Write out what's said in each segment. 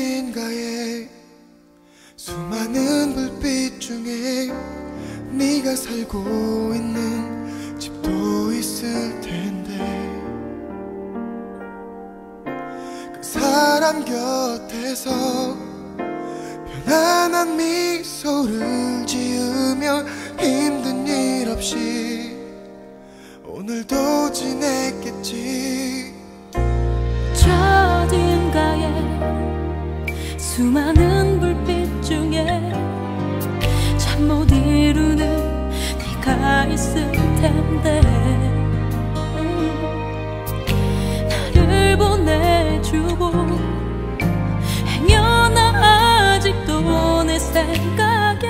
저 어딘가에 수많은 불빛 중에 네가 살고 있는 집도 있을 텐데 그 사람 곁에서 편안한 미소를 지으며 힘든 일 없이 오늘도 지냈겠지 못 이루는 네가 있을 텐데. 음, 나를 보내주고 행여나 아직도 내 생각에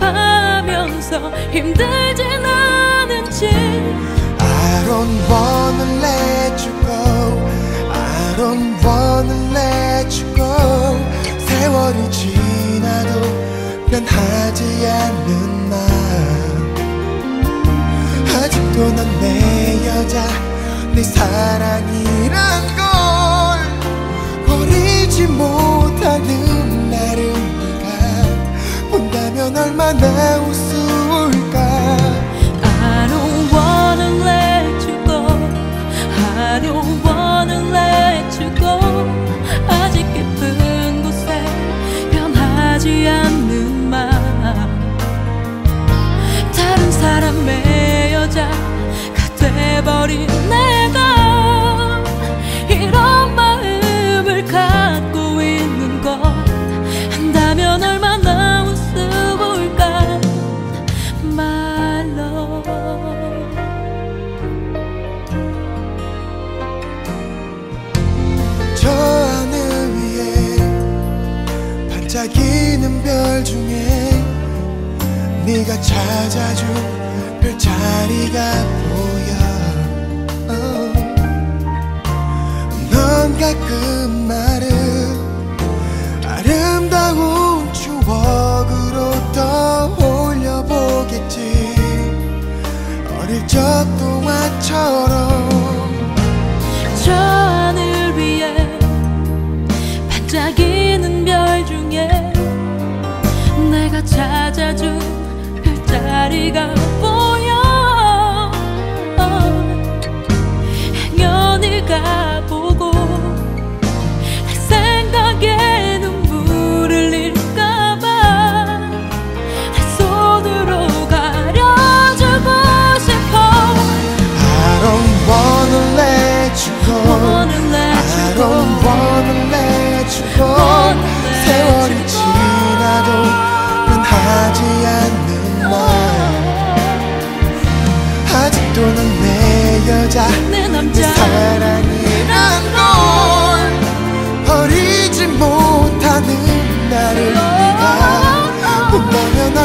아파하면서 힘들진 않은지. I don't wanna let you go. I don't wanna let you go. 세월이 지나도 변하지 않는 마음 아직도 넌 내 여자 내 사랑이란 걸 버리지 못하는 나를 네가 본다면 얼마나 우스울까 I don't wanna let you go. I don't wanna let you go. 아직 깊은 곳에 변하지 않는 돼버린 내가 이런 마음을 갖고 있는 것 한다면 얼마나 우스울까. love 저 하늘 위에 반짝이는 별 중에 네가 찾아준 별자리가 가끔 말을 아름다운 추억으로 떠올려 보겠지. 어릴 적 동화처럼